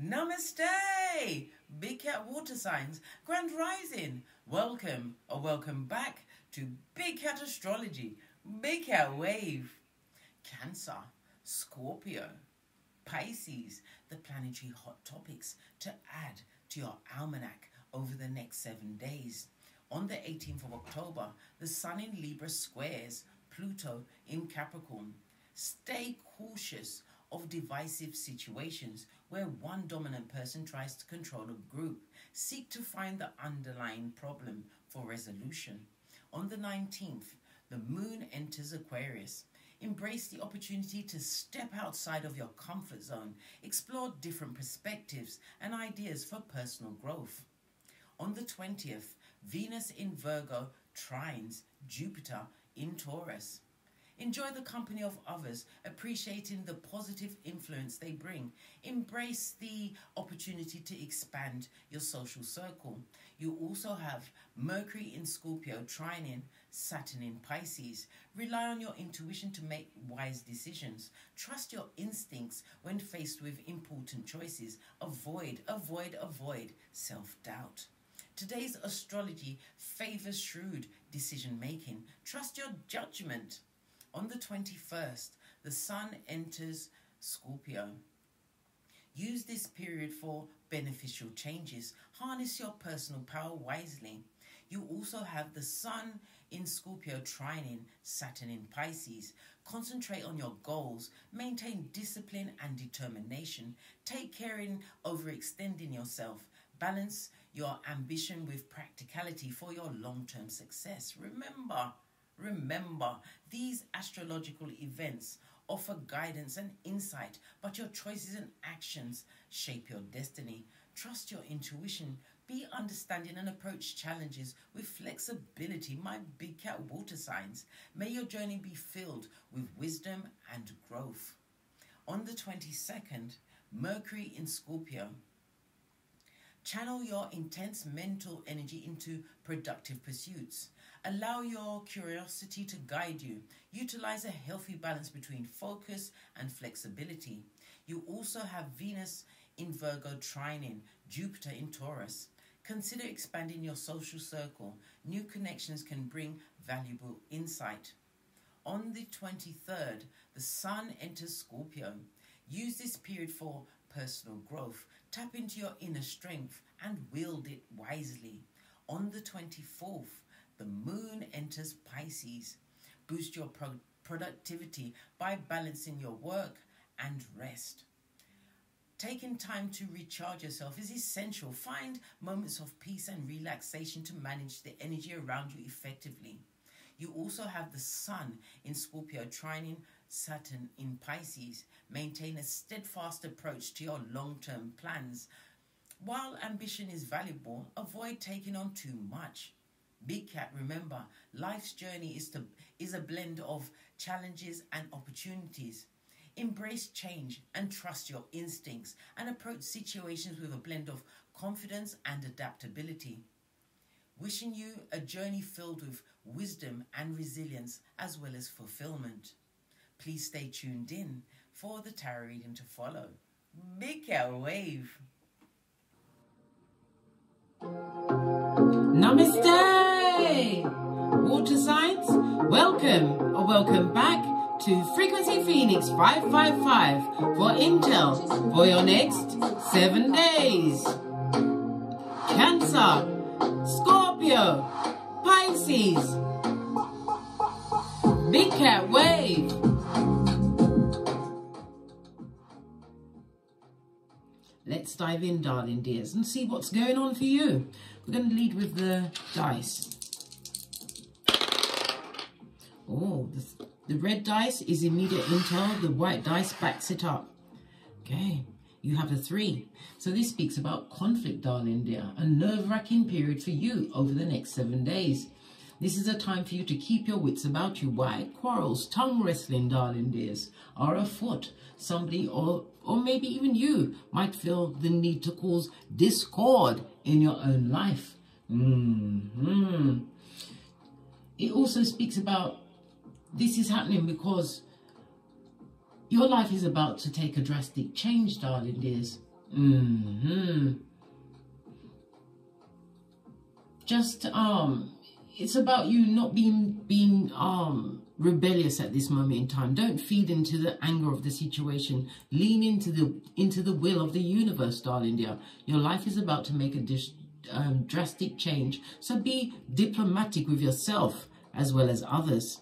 Namaste! Big Cat Water Signs, Grand Rising. Welcome or welcome back to Big Cat Astrology, Big Cat Wave. Cancer, Scorpio, Pisces, the planetary hot topics to add to your almanac over the next seven days. On the 18th of October, the Sun in Libra squares Pluto in Capricorn. Stay cautious of divisive situations where one dominant person tries to control a group. Seek to find the underlying problem for resolution. On the 19th, the moon enters Aquarius. Embrace the opportunity to step outside of your comfort zone, explore different perspectives and ideas for personal growth. On the 20th, Venus in Virgo trines Jupiter in Taurus. Enjoy the company of others, appreciating the positive influence they bring. Embrace the opportunity to expand your social circle. You also have Mercury in Scorpio trining Saturn in Pisces. Rely on your intuition to make wise decisions. Trust your instincts when faced with important choices. Avoid, avoid, avoid self doubt. Today's astrology favors shrewd decision making. Trust your judgment. On the 21st, the Sun enters Scorpio. Use this period for beneficial changes. Harness your personal power wisely. You also have the Sun in Scorpio trining Saturn in Pisces. Concentrate on your goals. Maintain discipline and determination. Take care in overextending yourself. Balance your ambition with practicality for your long term success. Remember, Remember, these astrological events offer guidance and insight, but your choices and actions shape your destiny. Trust your intuition, be understanding, and approach challenges with flexibility. My big cat water signs. May your journey be filled with wisdom and growth. On the 22nd, Mercury in Scorpio. Channel your intense mental energy into productive pursuits. Allow your curiosity to guide you. Utilize a healthy balance between focus and flexibility. You also have Venus in Virgo trining, Jupiter in Taurus. Consider expanding your social circle. New connections can bring valuable insight. On the 23rd, the Sun enters Scorpio. Use this period for personal growth. Tap into your inner strength and wield it wisely. On the 24th, the moon enters Pisces. Boost your pro- productivity by balancing your work and rest. Taking time to recharge yourself is essential. Find moments of peace and relaxation to manage the energy around you effectively. You also have the Sun in Scorpio trining Saturn in Pisces. Maintain a steadfast approach to your long term plans. While ambition is valuable, avoid taking on too much. Big Cat, remember, life's journey is to is a blend of challenges and opportunities. Embrace change and trust your instincts and approach situations with a blend of confidence and adaptability. Wishing you a journey filled with wisdom and resilience as well as fulfillment. Please stay tuned in for the tarot reading to follow. Big Cat Wave. Namaste! Water signs, welcome or welcome back to Frequency Phoenix 555 for Intel for your next seven days. Cancer, Scorpio, Pisces, Big Cat Wave. Let's dive in, darling dears, and see what's going on for you. We're going to lead with the dice. Oh, the, red dice is immediate intel. The white dice backs it up. Okay, you have a three. So this speaks about conflict, darling dear. A nerve-wracking period for you over the next seven days. This is a time for you to keep your wits about you. Why? Quarrels, tongue wrestling, darling dears, are afoot. Somebody or or maybe even you might feel the need to cause discord in your own life. Mm -hmm. It also speaks about this is happening because your life is about to take a drastic change, darling dears. hmm Just um, it's about you not being being um rebellious at this moment in time. Don't feed into the anger of the situation. Lean into the into the will of the universe, darling dear. Your life is about to make a um, drastic change. So be diplomatic with yourself as well as others.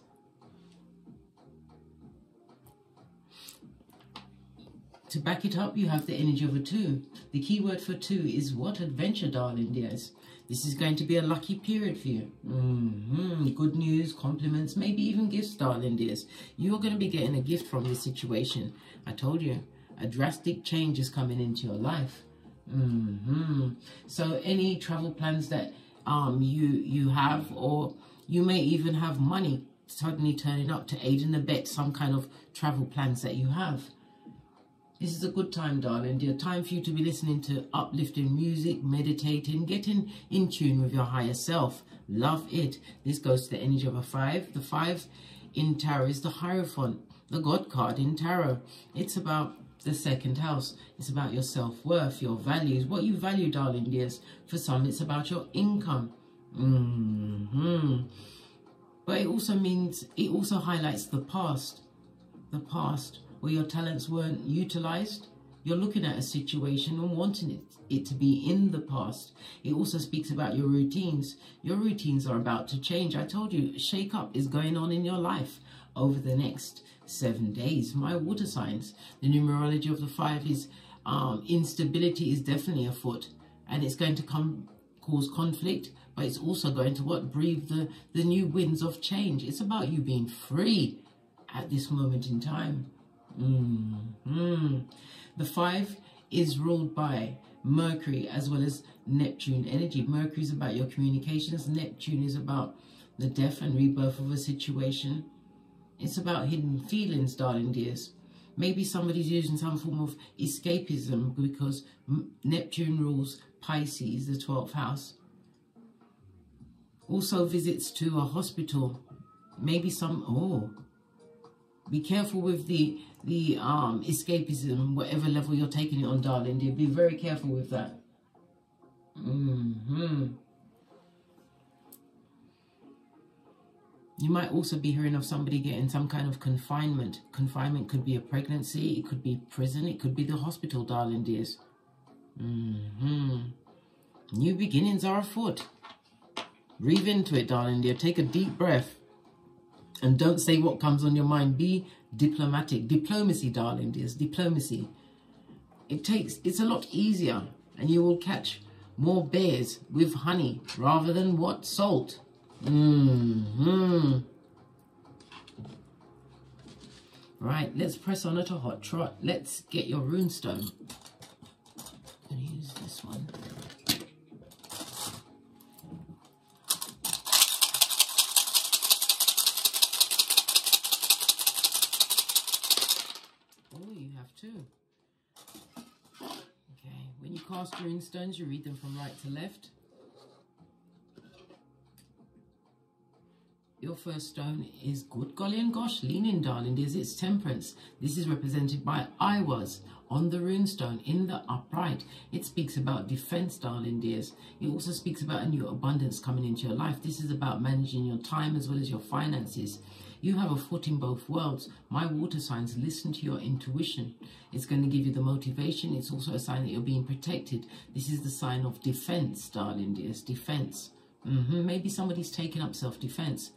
To back it up, you have the energy of a two. The key word for two is what adventure, darling dears. This is going to be a lucky period for you. Mm -hmm. Good news, compliments, maybe even gifts, darling dears. You're going to be getting a gift from this situation. I told you, a drastic change is coming into your life. Mm -hmm. So any travel plans that um, you, you have, or you may even have money suddenly turning up to aid and abet some kind of travel plans that you have. This is a good time, darling. Dear time for you to be listening to uplifting music, meditating, getting in tune with your higher self. Love it. This goes to the energy of a five. The five in tarot is the Hierophant, the God card in tarot. It's about the second house. It's about your self-worth, your values, what you value, darling dears. For some, it's about your income. Mm -hmm. But it also means, it also highlights the past. The past where your talents weren't utilized. You're looking at a situation and wanting it, it to be in the past. It also speaks about your routines. Your routines are about to change. I told you, shake up is going on in your life over the next seven days. My water signs, the numerology of the five is um, instability is definitely afoot and it's going to come cause conflict, but it's also going to what breathe the, the new winds of change. It's about you being free at this moment in time. Mm, mm. The five is ruled by Mercury as well as Neptune energy. Mercury is about your communications. Neptune is about the death and rebirth of a situation. It's about hidden feelings, darling dears. Maybe somebody's using some form of escapism because Neptune rules Pisces, the 12th house. Also visits to a hospital. Maybe some, oh, be careful with the the um, escapism, whatever level you're taking it on, darling dear. Be very careful with that. Mm hmm You might also be hearing of somebody getting some kind of confinement. Confinement could be a pregnancy, it could be prison, it could be the hospital, darling dears. Mm hmm New beginnings are afoot. Breathe into it, darling dear. Take a deep breath. And don't say what comes on your mind. Be diplomatic. Diplomacy, darling dears, diplomacy. It takes, it's a lot easier and you will catch more bears with honey rather than what? Salt. Mm hmm Right, let's press on at a hot trot. Let's get your runestone. I'm going to use this one. Cast rune stones, you read them from right to left. Your first stone is good golly and gosh, lean in darling, is its temperance. This is represented by Eihwaz on the runestone in the upright. It speaks about defense, darling dears. It also speaks about a new abundance coming into your life. This is about managing your time as well as your finances. You have a foot in both worlds. My water signs, listen to your intuition. It's going to give you the motivation. It's also a sign that you're being protected. This is the sign of defense, darling dears, defense. Mm -hmm. Maybe somebody's taking up self-defense.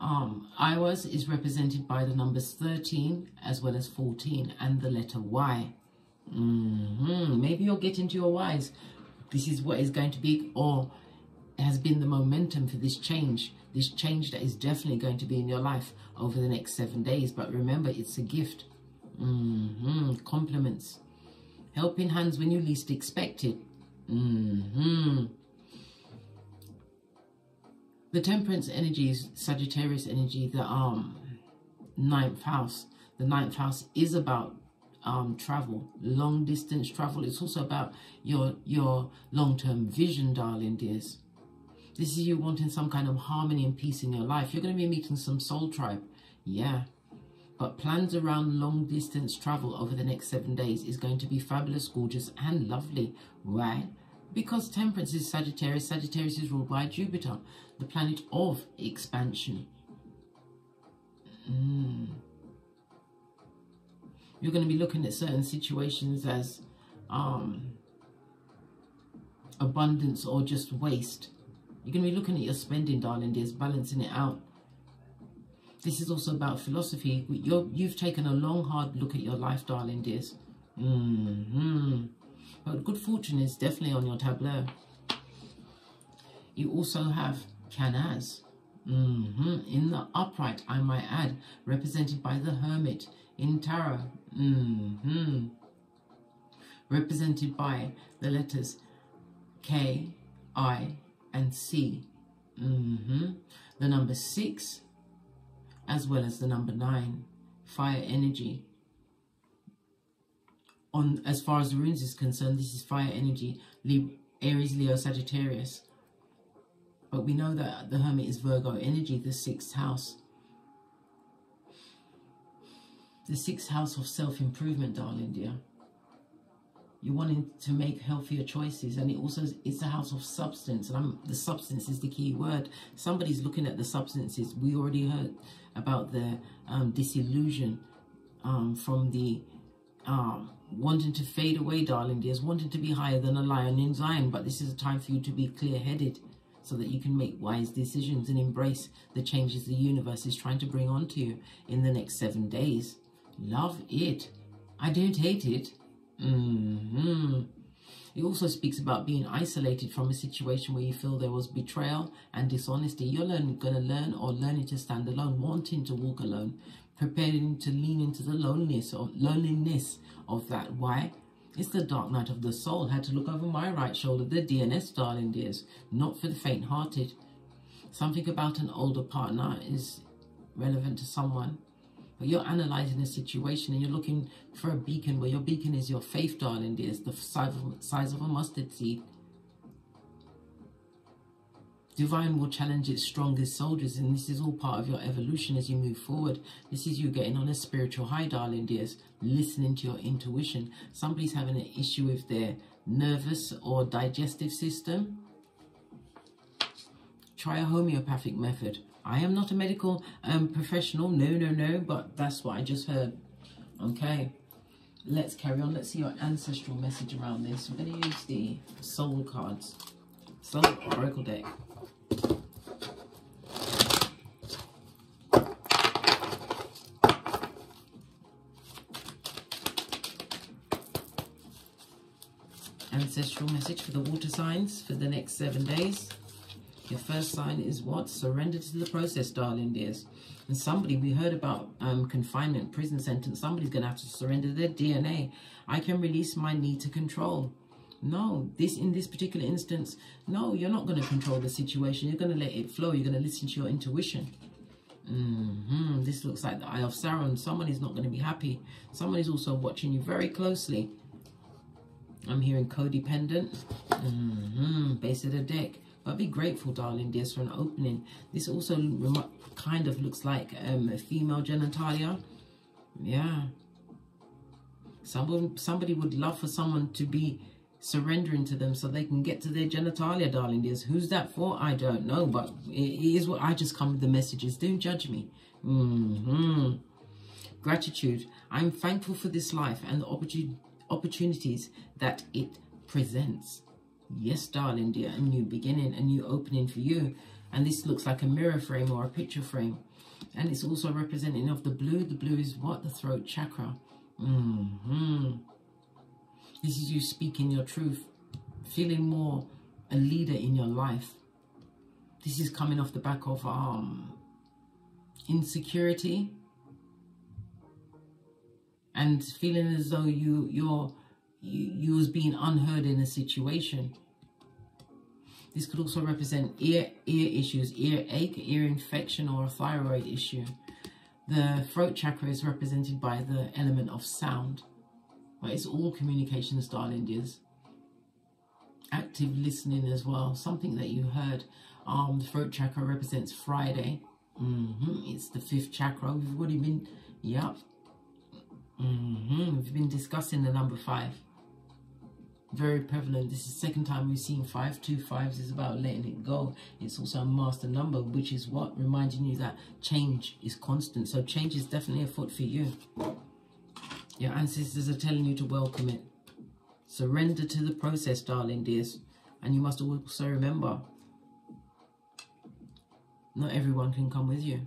Um, Eihwaz is represented by the numbers 13 as well as 14 and the letter Y. Mm -hmm. Maybe you'll get into your Ys. This is what is going to be, or has been the momentum for this change this change that is definitely going to be in your life over the next seven days. But remember, it's a gift. Mm -hmm. Compliments. Helping hands when you least expect it. Mm -hmm. The temperance energy is Sagittarius energy, the um, ninth house. The ninth house is about um, travel, long distance travel. It's also about your your long term vision, darling dears. This is you wanting some kind of harmony and peace in your life. You're going to be meeting some soul tribe. Yeah. But plans around long distance travel over the next seven days is going to be fabulous, gorgeous, and lovely. Why? Because Temperance is Sagittarius. Sagittarius is ruled by Jupiter, the planet of expansion. Mm. You're going to be looking at certain situations as um, abundance or just waste. You're going to be looking at your spending, darling dears, balancing it out. This is also about philosophy. you you've taken a long, hard look at your life, darling dears. Mm -hmm. But good fortune is definitely on your tableau. You also have Kenaz. Mm -hmm. In the upright, I might add, represented by the Hermit in Tarot. Mm -hmm. Represented by the letters K, I, and C. Mm -hmm. The number 6, as well as the number 9, fire energy. On As far as the runes is concerned, this is fire energy, Aries, Leo, Sagittarius. But we know that the Hermit is Virgo energy, the sixth house. The sixth house of self-improvement, darling dear. You're wanting to make healthier choices. And it also it's a house of substance. And I'm, the substance is the key word. Somebody's looking at the substances. We already heard about the um, disillusion um, from the um, wanting to fade away, darling dears, wanting to be higher than a lion in Zion. But this is a time for you to be clear-headed so that you can make wise decisions and embrace the changes the universe is trying to bring onto you in the next seven days. Love it. I don't hate it. Mm -hmm. It also speaks about being isolated from a situation where you feel there was betrayal and dishonesty. You're going to learn or learning to stand alone, wanting to walk alone, preparing to lean into the loneliness or loneliness of that. Why? It's the dark night of the soul. Had to look over my right shoulder. The DNS, darling dears, not for the faint-hearted. Something about an older partner is relevant to someone. But you're analyzing a situation and you're looking for a beacon where your beacon is your faith, darling dears, the size of, size of a mustard seed. Divine will challenge its strongest soldiers, and this is all part of your evolution as you move forward. This is you getting on a spiritual high, darling dears, listening to your intuition. Somebody's having an issue with their nervous or digestive system. Try a homeopathic method. I am not a medical um, professional, no, no, no, but that's what I just heard. Okay, let's carry on. Let's see your ancestral message around this. We're going to use the soul cards, soul oracle deck. Ancestral message for the water signs for the next seven days. Your first sign is what? Surrender to the process, darling dears. And somebody, we heard about um, confinement, prison sentence. Somebody's going to have to surrender their DNA. I can release my need to control. No, this in this particular instance, no, you're not going to control the situation. You're going to let it flow. You're going to listen to your intuition. Mm -hmm. This looks like the Eye of Sauron. Someone is not going to be happy. Someone is also watching you very closely. I'm hearing codependent. Mm -hmm. Base of the deck. But be grateful, darling dears, for an opening. This also kind of looks like um, a female genitalia. Yeah. Someone, somebody would love for someone to be surrendering to them so they can get to their genitalia, darling dears. Who's that for? I don't know, but it is what I just come with the messages. Don't judge me. Mm -hmm. Gratitude. I'm thankful for this life and the opportunities that it presents. Yes, darling dear, a new beginning, a new opening for you. And this looks like a mirror frame or a picture frame. And it's also representing of the blue. The blue is what? The throat chakra. Mm -hmm. This is you speaking your truth, feeling more a leader in your life. This is coming off the back of um, insecurity and feeling as though you you're you, you was being unheard in a situation. This could also represent ear ear issues, ear ache, ear infection, or a thyroid issue. The throat chakra is represented by the element of sound. But it's all communication style Indians. Active listening as well. Something that you heard. Um, the throat chakra represents Friday. Mm -hmm. It's the fifth chakra. We've already been, yep. Mm -hmm. We've been discussing the number five. Very prevalent. This is the second time we've seen five. Two fives is about letting it go. It's also a master number, which is what? Reminding you that change is constant. So change is definitely afoot for you. Your ancestors are telling you to welcome it. Surrender to the process, darling dears. And you must also remember, not everyone can come with you.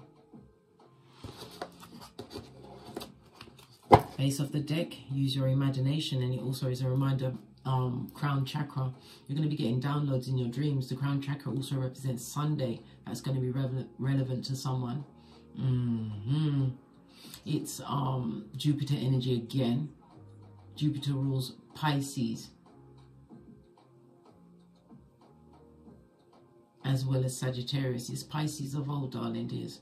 Base of the deck, use your imagination. And it also is a reminder, um, crown chakra. You're going to be getting downloads in your dreams. The crown chakra also represents Sunday. That's going to be re relevant to someone. Mm -hmm. It's um, Jupiter energy again. Jupiter rules Pisces. As well as Sagittarius. It's Pisces of old, darling dears.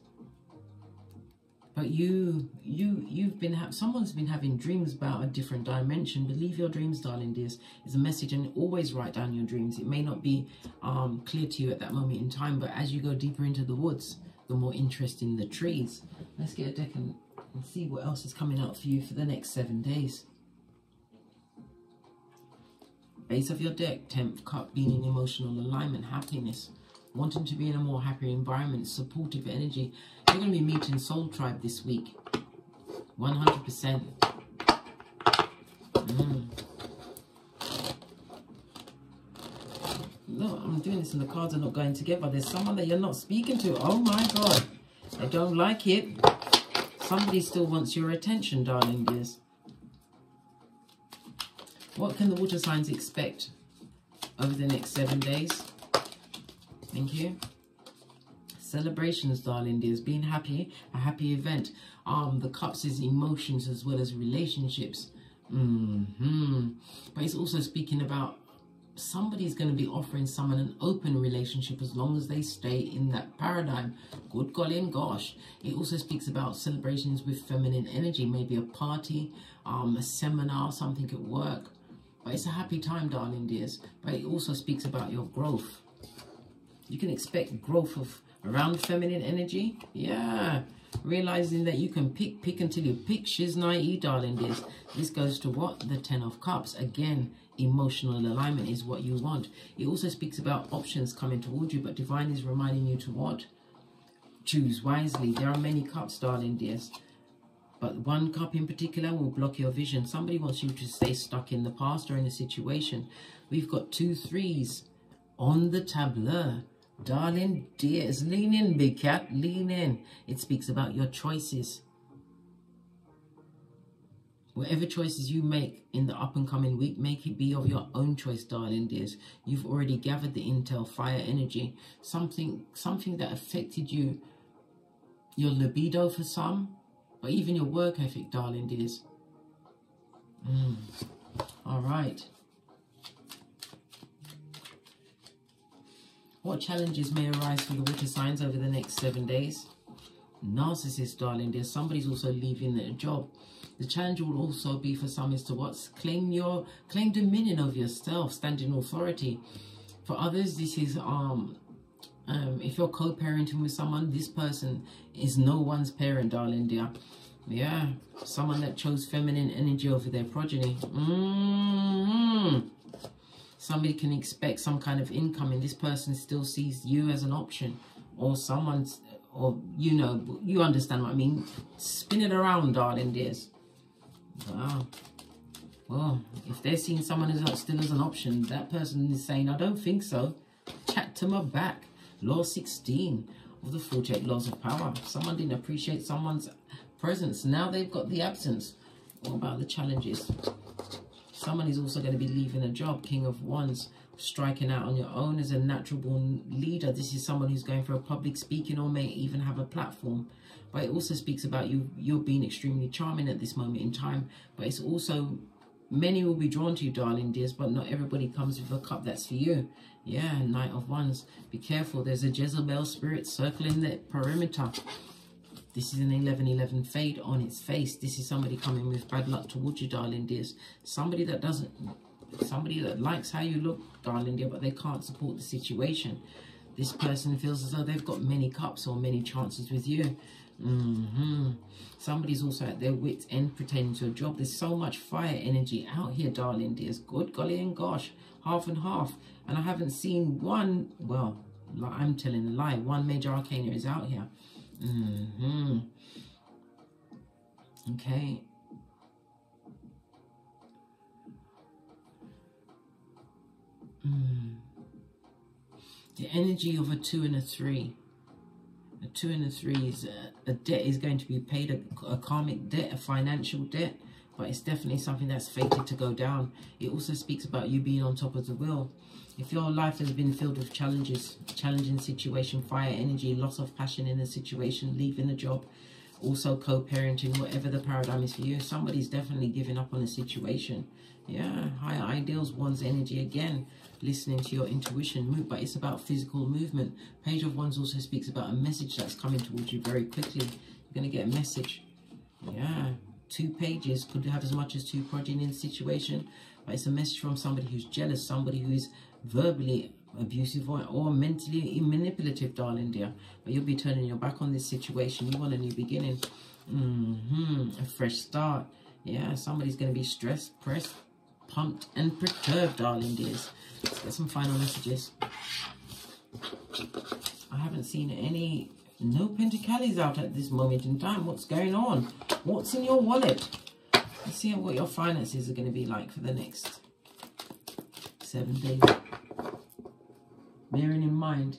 But you, you, you've been, someone's been having dreams about a different dimension. Believe your dreams, darling dears, is a message. And always write down your dreams. It may not be um, clear to you at that moment in time, but as you go deeper into the woods, the more interest in the trees. Let's get a deck and, and see what else is coming out for you for the next seven days. Base of your deck, 10th cup, being in emotional alignment, happiness, wanting to be in a more happy environment, supportive energy. You're going to be meeting Soul Tribe this week. 100%. Mm. No, I'm doing this and the cards are not going together. There's someone that you're not speaking to. Oh my God. I don't like it. Somebody still wants your attention, darling dears. What can the water signs expect over the next seven days? Thank you. Celebrations, darling dears. Being happy, a happy event. Um, the cups is emotions as well as relationships. Mm -hmm. But it's also speaking about somebody's going to be offering someone an open relationship as long as they stay in that paradigm. Good golly and gosh. It also speaks about celebrations with feminine energy, maybe a party, um, a seminar, something at work. But it's a happy time, darling dears. But it also speaks about your growth. You can expect growth of around feminine energy. Yeah. Realizing that you can pick, pick until you pick. She's naive, darling this. This goes to what? The Ten of Cups. Again, emotional alignment is what you want. It also speaks about options coming towards you. But Divine is reminding you to what? Choose wisely. There are many cups, darling dears. But one cup in particular will block your vision. Somebody wants you to stay stuck in the past or in a situation. We've got two threes on the tableau. Darling dears, lean in, big cat, lean in. It speaks about your choices. Whatever choices you make in the up and coming week, make it be of your own choice, darling dears. You've already gathered the intel, fire energy, something, something that affected you, your libido for some, but even your work ethic, darling dears. Mm. All right. What challenges may arise for the water signs over the next seven days? Narcissist, darling dear. Somebody's also leaving their job. The challenge will also be for some is to what's Claim your claim dominion of yourself, stand in authority. For others, this is um um, if you're co-parenting with someone, this person is no one's parent, darling dear. Yeah, someone that chose feminine energy over their progeny. Mm -hmm. Somebody can expect some kind of income and this person still sees you as an option. Or someone's, or you know, you understand what I mean. Spin it around, darling dears. Wow. Well, if they're seeing someone as still as an option, that person is saying, I don't think so. Chat to my back. Law 16 of the 48 Laws of Power. Someone didn't appreciate someone's presence. Now they've got the absence. What about the challenges? Someone is also going to be leaving a job. King of Wands, striking out on your own as a natural born leader. This is someone who's going for a public speaking or may even have a platform. But it also speaks about you, you're being extremely charming at this moment in time. But it's also Many will be drawn to you, darling dears, but not everybody comes with a cup that's for you. Yeah, Knight of Wands. Be careful. There's a Jezebel spirit circling the perimeter. This is an 11-11 fade on its face. This is somebody coming with bad luck towards you, darling dears. Somebody that doesn't, somebody that likes how you look, darling dear, but they can't support the situation. this person feels as though they've got many cups or many chances with you. Mm -hmm. Somebody's also at their wit's end pertaining to a job. There's so much fire energy out here, darling dears. Good golly and gosh, half and half. And I haven't seen one, well, I'm telling a lie, one major arcana is out here. Mm -hmm. Okay. Mm. The energy of a two and a three. A two and a three is a, a debt is going to be paid, a, a karmic debt, a financial debt, but it's definitely something that's fated to go down. It also speaks about you being on top of the wheel. If your life has been filled with challenges, challenging situation, fire energy, loss of passion in a situation, leaving a job, also co-parenting, whatever the paradigm is for you, somebody's definitely giving up on a situation. Yeah, higher ideals, one's energy again, listening to your intuition, move, but it's about physical movement. Page of Wands also speaks about a message that's coming towards you very quickly. You're going to get a message. Yeah, two pages could have as much as two progeny in the situation, but it's a message from somebody who's jealous, somebody who is verbally abusive or, or mentally manipulative, darling dear. But you'll be turning your back on this situation. You want a new beginning. Mm -hmm. A fresh start. Yeah, somebody's going to be stressed, pressed, pumped, and perturbed, darling dears. Let's get some final messages. I haven't seen any, no Pentacles out at this moment in time. What's going on? What's in your wallet? Let's see what your finances are going to be like for the next seven days bearing in mind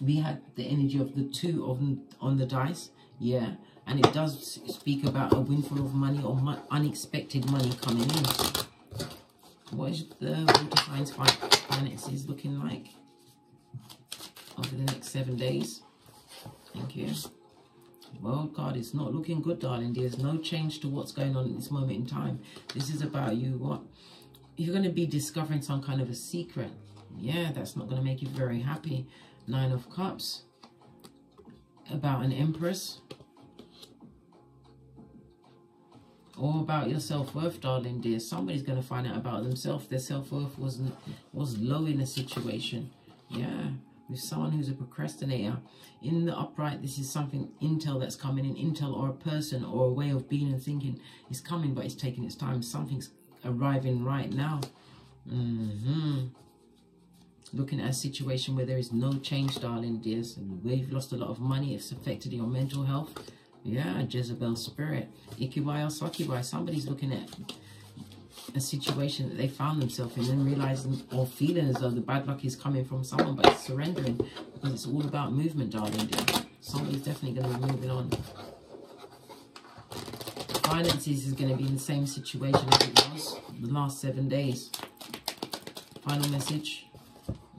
we had the energy of the two of on the dice yeah and it does speak about a windfall of money or mo unexpected money coming in what is the water signs finances looking like over the next seven days thank you well god it's not looking good darling there's no change to what's going on at this moment in time this is about you what you're going to be discovering some kind of a secret yeah, that's not going to make you very happy. Nine of Cups. About an Empress. Or about your self-worth, darling dear. Somebody's going to find out about themselves. Their self-worth wasn't was low in a situation. Yeah, with someone who's a procrastinator. In the upright, this is something intel that's coming in. Intel or a person or a way of being and thinking is coming, but it's taking its time. Something's arriving right now. Mm-hmm looking at a situation where there is no change, darling dears, and you've lost a lot of money, it's affected your mental health. Yeah, Jezebel spirit. Ikibai or Sakibai. Somebody's looking at a situation that they found themselves in and realizing or feeling as though the bad luck is coming from someone, but it's surrendering because it's all about movement, darling dear. Somebody's definitely going to be moving on. Finances is going to be in the same situation as it was the last seven days. Final message.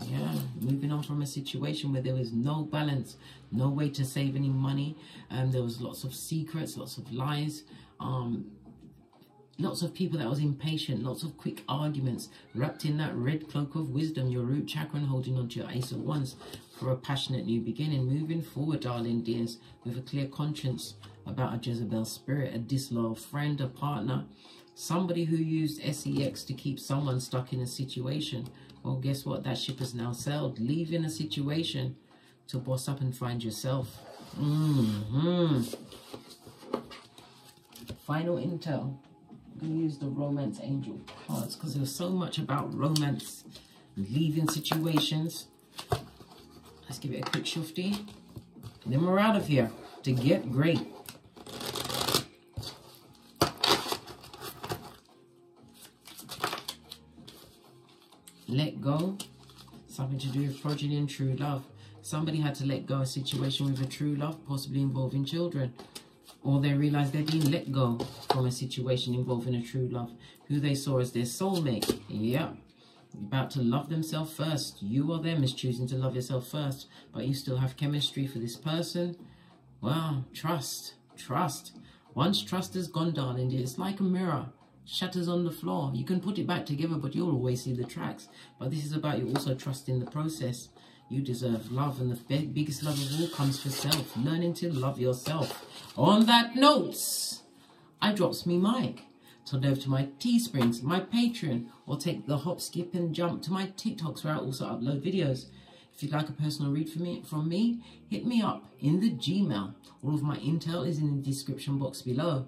Yeah, moving on from a situation where there was no balance, no way to save any money, and um, there was lots of secrets, lots of lies, um, lots of people that was impatient, lots of quick arguments, wrapped in that red cloak of wisdom, your root chakra and holding onto your ace of wands for a passionate new beginning. Moving forward, darling dears, with a clear conscience about a Jezebel spirit, a disloyal friend, a partner, somebody who used SEX to keep someone stuck in a situation well, guess what? That ship has now sailed, leaving a situation to boss up and find yourself. Mm -hmm. Final intel. Going to use the romance angel cards because there's so much about romance, leaving situations. Let's give it a quick shufty. And then we're out of here to get great. let go. Something to do with progeny and true love. Somebody had to let go a situation with a true love, possibly involving children. Or they realize they're being let go from a situation involving a true love. Who they saw as their soulmate. Yeah. About to love themselves first. You or them is choosing to love yourself first. But you still have chemistry for this person. Wow. Trust. Trust. Once trust is gone, darling, it's like a mirror shatters on the floor. You can put it back together, but you'll always see the tracks. But this is about you also trusting the process. You deserve love, and the biggest love of all comes for self. Learning to love yourself. On that note, I drops me mic. So over to my Teesprings, my Patreon, or take the hop, skip, and jump to my TikToks where I also upload videos. If you'd like a personal read from me, from me, hit me up in the Gmail. All of my intel is in the description box below.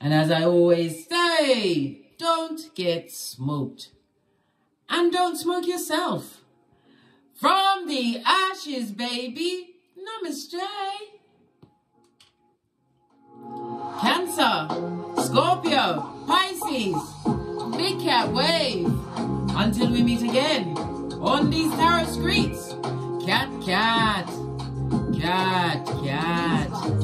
And as I always say, don't get smoked. And don't smoke yourself. From the ashes, baby. Namaste. Cancer, Scorpio, Pisces, Big Cat Wave. Until we meet again on these tarot streets. Cat, cat, cat, cat.